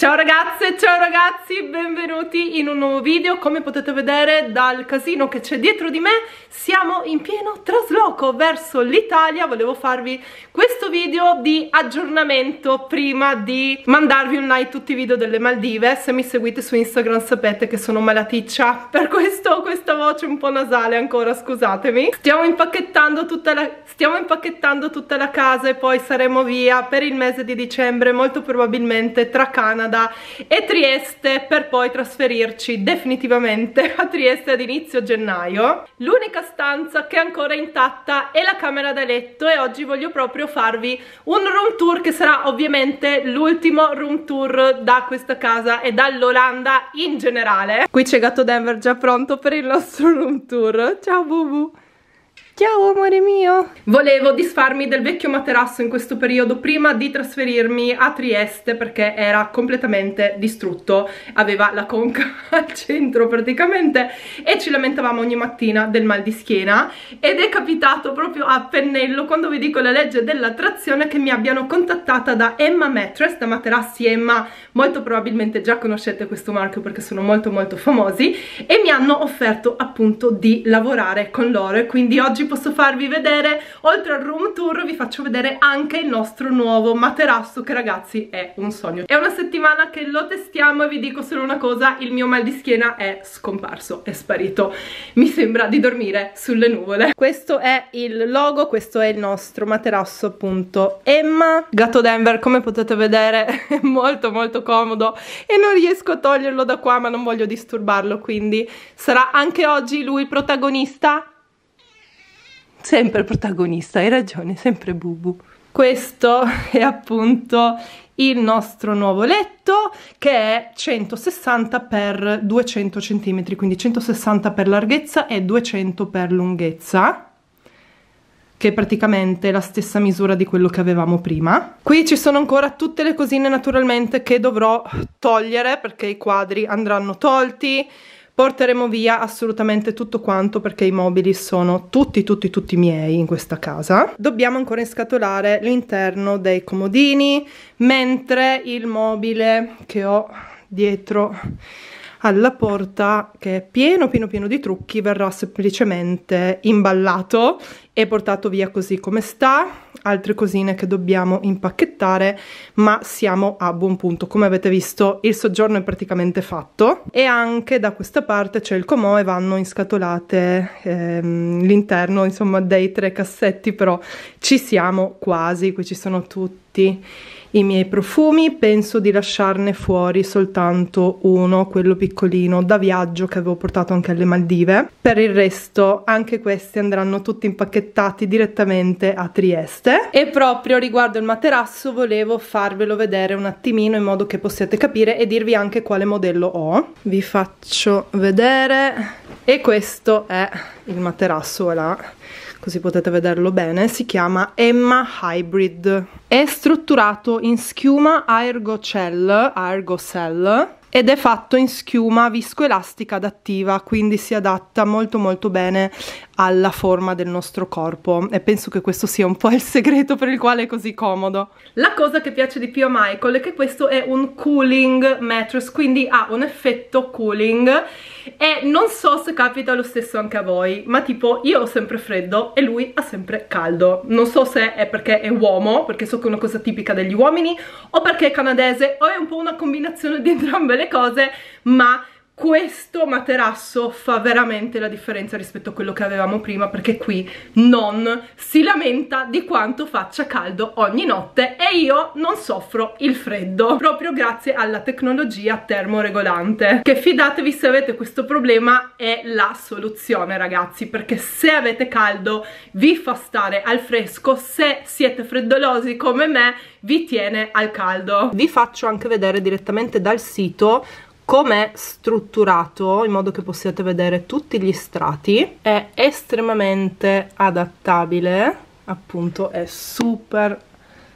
Ciao ragazze, ciao ragazzi, benvenuti in un nuovo video. Come potete vedere dal casino che c'è dietro di me Siamo in pieno trasloco verso l'Italia. Volevo farvi questo video di aggiornamento Prima di mandarvi online tutti i video delle Maldive. Se mi seguite su Instagram sapete che sono malaticcia. Per questo ho questa voce un po' nasale ancora, scusatemi. Stiamo impacchettando tutta la, stiamo impacchettando tutta la casa e poi saremo via per il mese di dicembre Molto probabilmente tra Canada Canada e Trieste per poi trasferirci definitivamente a Trieste ad inizio gennaio. L'unica stanza che è ancora intatta è la camera da letto e oggi voglio proprio farvi un room tour che sarà ovviamente l'ultimo room tour da questa casa e dall'Olanda in generale. Qui c'è Gatto Denver già pronto per il nostro room tour. Ciao Bubu! Ciao amore mio! Volevo disfarmi del vecchio materasso in questo periodo prima di trasferirmi a Trieste perché era completamente distrutto, aveva la conca al centro praticamente e ci lamentavamo ogni mattina del mal di schiena ed è capitato proprio a pennello quando vi dico la legge dell'attrazione che mi abbiano contattata da Emma Mattress, da Materassi Emma, molto probabilmente già conoscete questo marchio perché sono molto molto famosi e mi hanno offerto appunto di lavorare con loro e quindi oggi posso farvi vedere? Oltre al room tour vi faccio vedere anche il nostro nuovo materasso che ragazzi è un sogno. È una settimana che lo testiamo e vi dico solo una cosa il mio mal di schiena è scomparso è sparito. Mi sembra di dormire sulle nuvole. Questo è il logo questo è il nostro materasso appunto. Emma Gatto Denver come potete vedere è molto molto comodo e non riesco a toglierlo da qua ma non voglio disturbarlo quindi sarà anche oggi lui il protagonista sempre il protagonista, hai ragione, sempre Bubu. Questo è appunto il nostro nuovo letto che è 160 x 200 cm, quindi 160 per larghezza e 200 per lunghezza che è praticamente la stessa misura di quello che avevamo prima. Qui ci sono ancora tutte le cosine naturalmente che dovrò togliere perché i quadri andranno tolti, porteremo via assolutamente tutto quanto perché i mobili sono tutti tutti tutti miei in questa casa. Dobbiamo ancora inscatolare l'interno dei comodini mentre il mobile che ho dietro alla porta che è pieno pieno pieno di trucchi verrà semplicemente imballato e portato via così come sta. Altre cosine che dobbiamo impacchettare ma siamo a buon punto. Come avete visto il soggiorno è praticamente fatto e anche da questa parte c'è il comò e vanno inscatolate ehm, l'interno insomma dei tre cassetti però ci siamo quasi qui ci sono tutti i miei profumi penso di lasciarne fuori soltanto uno quello piccolino da viaggio che avevo portato anche alle Maldive. Per il resto anche questi andranno tutti impacchettati direttamente a Trieste. E proprio riguardo il materasso volevo farvelo vedere un attimino in modo che possiate capire e dirvi anche quale modello ho. Vi faccio vedere. E questo è il materasso là così potete vederlo bene, si chiama Emma Hybrid. È strutturato in schiuma Aergocell, Aergocell ed è fatto in schiuma viscoelastica adattiva, quindi si adatta molto molto bene alla forma del nostro corpo e penso che questo sia un po' il segreto per il quale è così comodo. La cosa che piace di più a Michael è che questo è un cooling mattress, quindi ha un effetto cooling e non so se capita lo stesso anche a voi, ma tipo io ho sempre freddo e lui ha sempre caldo. Non so se è perché è uomo, perché so che è una cosa tipica degli uomini, o perché è canadese, o è un po' una combinazione di entrambe le cose, ma questo materasso fa veramente la differenza rispetto a quello che avevamo prima perché qui non si lamenta di quanto faccia caldo ogni notte e io non soffro il freddo proprio grazie alla tecnologia termoregolante. Che fidatevi se avete questo problema è la soluzione ragazzi perché se avete caldo vi fa stare al fresco se siete freddolosi come me vi tiene al caldo. Vi faccio anche vedere direttamente dal sito com'è strutturato in modo che possiate vedere tutti gli strati è estremamente adattabile appunto è super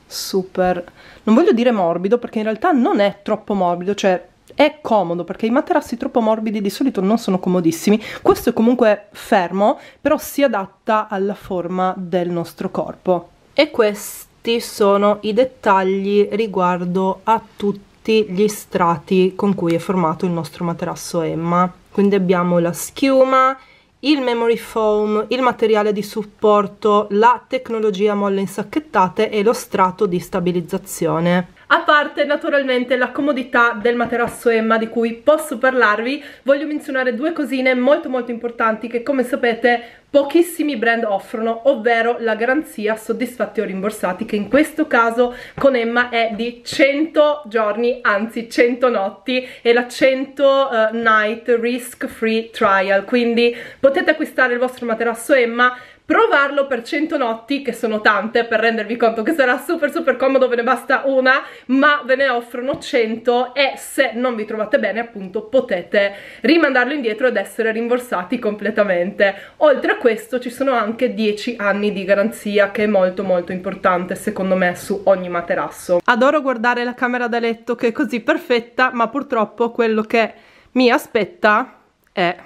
super non voglio dire morbido perché in realtà non è troppo morbido cioè è comodo perché i materassi troppo morbidi di solito non sono comodissimi questo è comunque fermo però si adatta alla forma del nostro corpo. E questi sono i dettagli riguardo a tutti tutti gli strati con cui è formato il nostro materasso Emma quindi abbiamo la schiuma il memory foam, il materiale di supporto, la tecnologia molle insacchettate e lo strato di stabilizzazione. Parte naturalmente la comodità del materasso Emma di cui posso parlarvi, voglio menzionare due cosine molto molto importanti che come sapete pochissimi brand offrono, ovvero la garanzia soddisfatti o rimborsati che in questo caso con Emma è di 100 giorni, anzi 100 notti e la 100 uh, night risk free trial, quindi potete acquistare il vostro materasso Emma provarlo per 100 notti, che sono tante per rendervi conto che sarà super super comodo, ve ne basta una, ma ve ne offrono 100 e se non vi trovate bene appunto potete rimandarlo indietro ed essere rimborsati completamente. Oltre a questo ci sono anche 10 anni di garanzia che è molto molto importante secondo me su ogni materasso. Adoro guardare la camera da letto che è così perfetta, ma purtroppo quello che mi aspetta è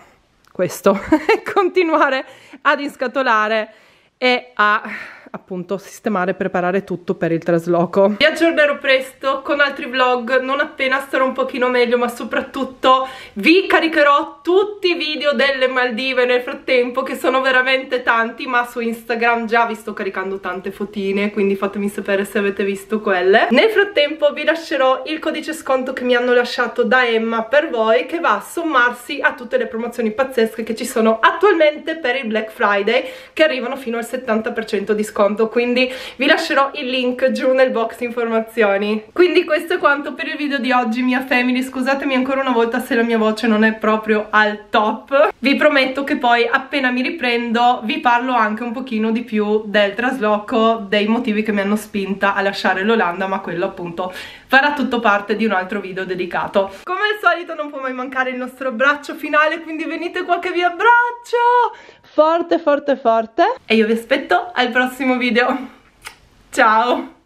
questo, continuare ad inscatolare e a appunto sistemare e preparare tutto per il trasloco. Vi aggiornerò presto con altri vlog, non appena starò un pochino meglio, ma soprattutto vi caricherò tutti i video delle Maldive nel frattempo, che sono veramente tanti, ma su Instagram già vi sto caricando tante fotine, quindi fatemi sapere se avete visto quelle. Nel frattempo vi lascerò il codice sconto che mi hanno lasciato da Emma per voi, che va a sommarsi a tutte le promozioni pazzesche che ci sono attualmente per il Black Friday, che arrivano fino al 70% di sconto sconto quindi vi lascerò il link giù nel box informazioni. Quindi questo è quanto per il video di oggi mia family. Scusatemi ancora una volta se la mia voce non è proprio al top. Vi prometto che poi appena mi riprendo vi parlo anche un pochino di più del trasloco dei motivi che mi hanno spinta a lasciare l'Olanda ma quello appunto farà tutto parte di un altro video dedicato. Come al solito non può mai mancare il nostro braccio finale quindi venite qua che vi abbraccio! Forte forte forte. E io vi aspetto al prossimo video. Ciao